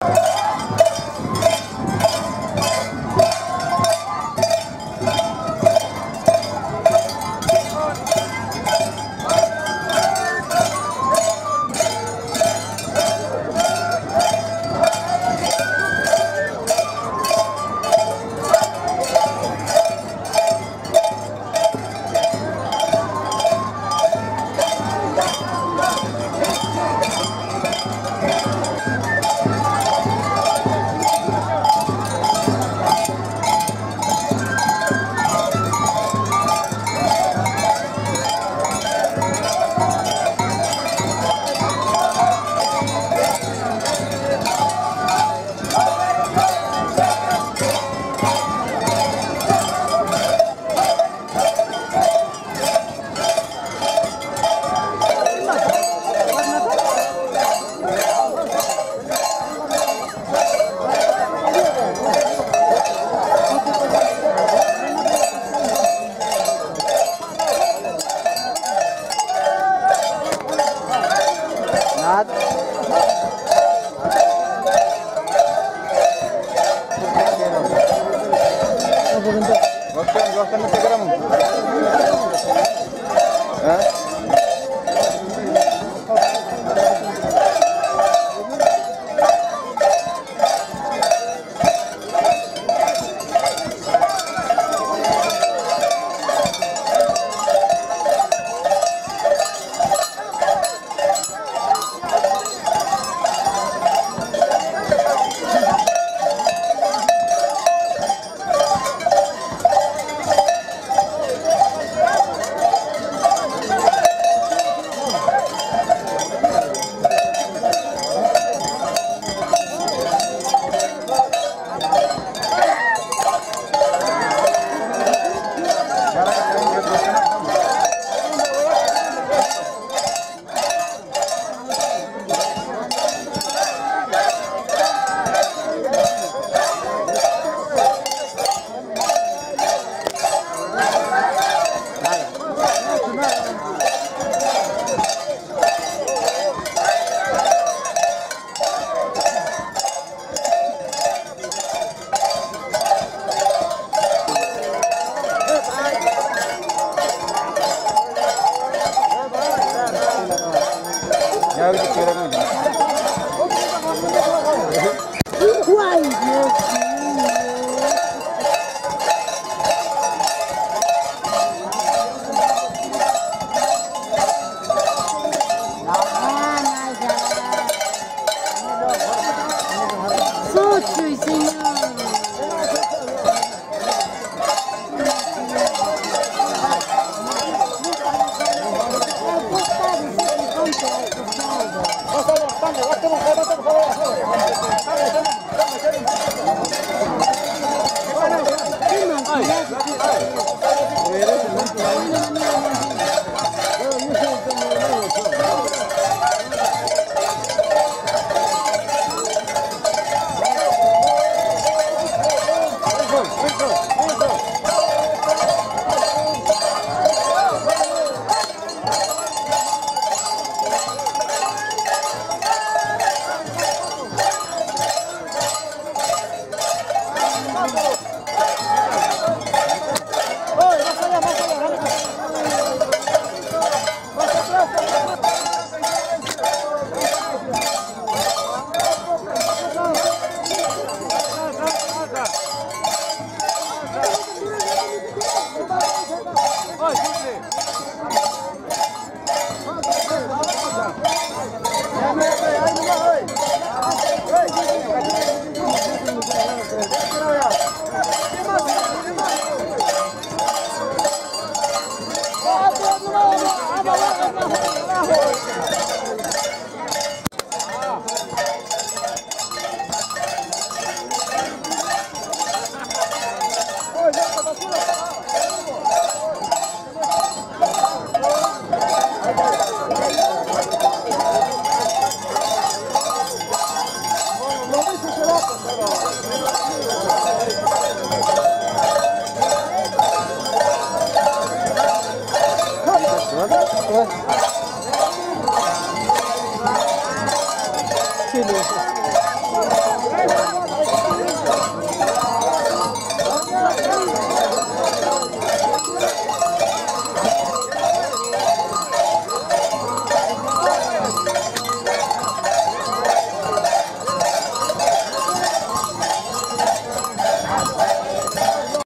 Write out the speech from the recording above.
you. পর্যন্ত Yawi tegara 你把他们抬到他们，我